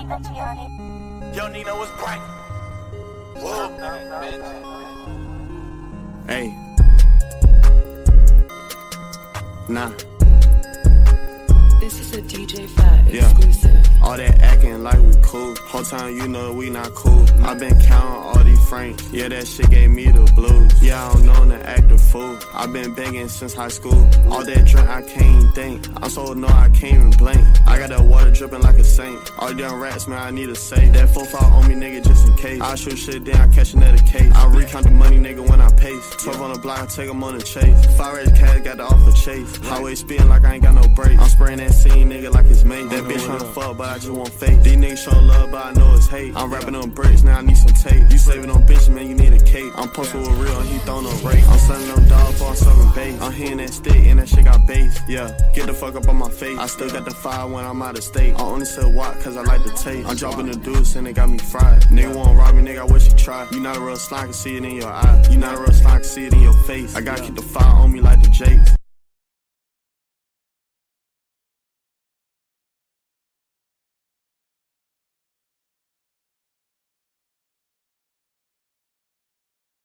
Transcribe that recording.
Yo, Nino was bright. Whoa. Hey. Nah. This is a DJ Fat Yeah. exclusive. All that acting like we cool. Whole time you know we not cool. i been counting all these francs. Yeah, that shit gave me the blues. Yeah, I don't know to act a fool. i been begging since high school. All that drink, I can't even think. I'm so no, I can't even blink. Dripping like a saint. All them rats, man, I need a safe. That 4 5 on me, nigga, just in case. I shoot shit, then I catch another case. I recount the money, nigga, when I pace. 12 on the block, I take 'em on the chase. Fire red cat, got the offer chase. Highway speeding like I ain't got no brakes. I'm spraying that scene, nigga, like it's made. That bitch tryna fuck, but I just want fake. These niggas show love, but I know it's hate. I'm rapping on bricks, now I need some tape. You saving on bitches, man, you need a cape. I'm posted with real, and he throwing no rake. I'm selling them dog for I'm base. I'm hitting that stick, and that shit got bass. Yeah, get the fuck up on my face. I still got the fire when I'm out of state. I only sell walk, cause I like the taste. I'm dropping the deuce, and it got me fried. Nigga wanna rob me, nigga, I wish he tried. You not a real slime, can see it in your eye. You not a real slime, can see it in your face. I gotta keep the fire on me like the Jakes.